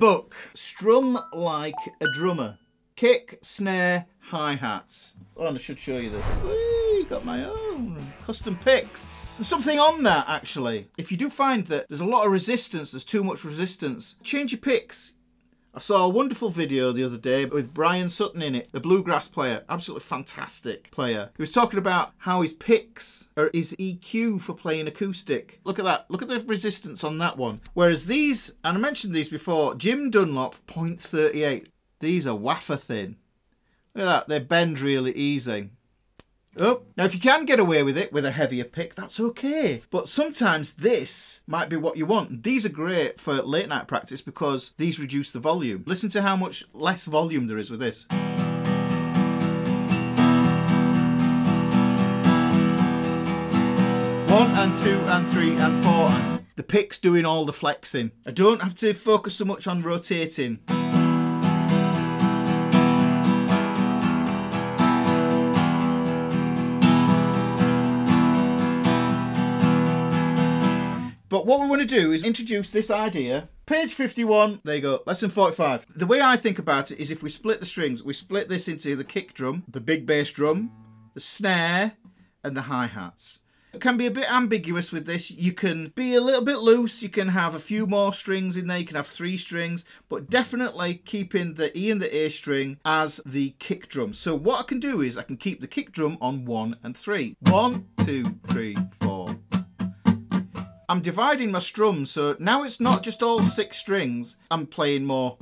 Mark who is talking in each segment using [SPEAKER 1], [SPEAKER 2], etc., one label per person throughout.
[SPEAKER 1] book. Strum like a drummer. Kick, snare, hi-hats. Oh, and I should show you this. Whee, got my own custom picks. Something on that, actually. If you do find that there's a lot of resistance, there's too much resistance, change your picks. I saw a wonderful video the other day with Bryan Sutton in it, the bluegrass player, absolutely fantastic player. He was talking about how his picks are his EQ for playing acoustic. Look at that. Look at the resistance on that one. Whereas these, and I mentioned these before, Jim Dunlop 0.38. These are wafer thin. Look at that. They bend really easy. Oh, now if you can get away with it with a heavier pick, that's okay. But sometimes this might be what you want. These are great for late night practice because these reduce the volume. Listen to how much less volume there is with this. One and two and three and four. The pick's doing all the flexing. I don't have to focus so much on rotating. But what we want to do is introduce this idea. Page 51, there you go, lesson 45. The way I think about it is if we split the strings, we split this into the kick drum, the big bass drum, the snare, and the hi-hats. It can be a bit ambiguous with this. You can be a little bit loose. You can have a few more strings in there. You can have three strings, but definitely keeping the E and the A string as the kick drum. So what I can do is I can keep the kick drum on one and three. One, two, three, four, I'm dividing my strum, so now it's not just all six strings. I'm playing more.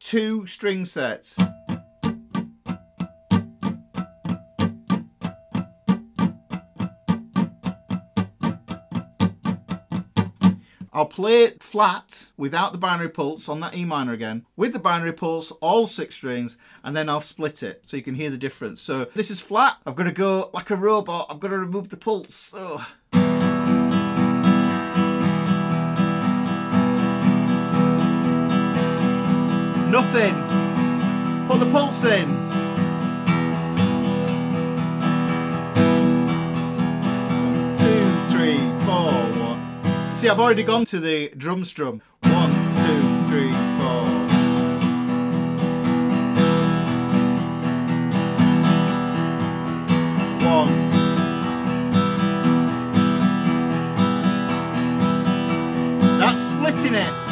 [SPEAKER 1] Two string sets. I'll play it flat without the binary pulse on that E minor again, with the binary pulse, all six strings, and then I'll split it so you can hear the difference. So this is flat, I've got to go like a robot, I've got to remove the pulse. Oh. Nothing. Put the pulse in. See, I've already gone to the drum strum. One, two, three, four. One. That's splitting it.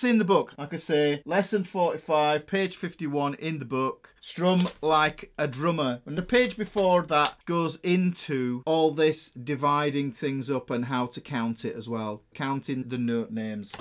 [SPEAKER 1] That's in the book. Like I say, lesson 45, page 51 in the book. Strum like a drummer. And the page before that goes into all this dividing things up and how to count it as well. Counting the note names.